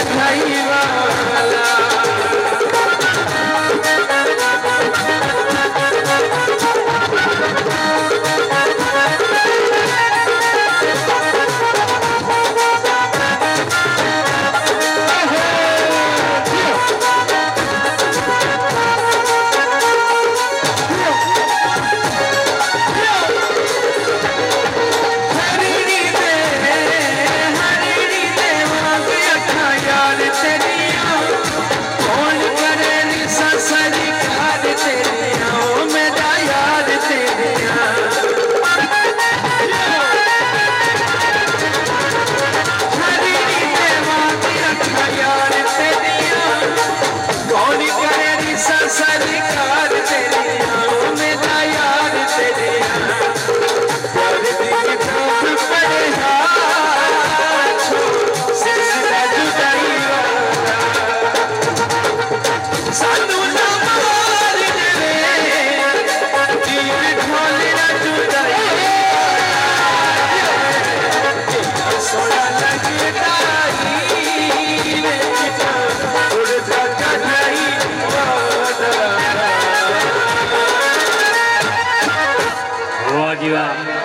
i Thank you.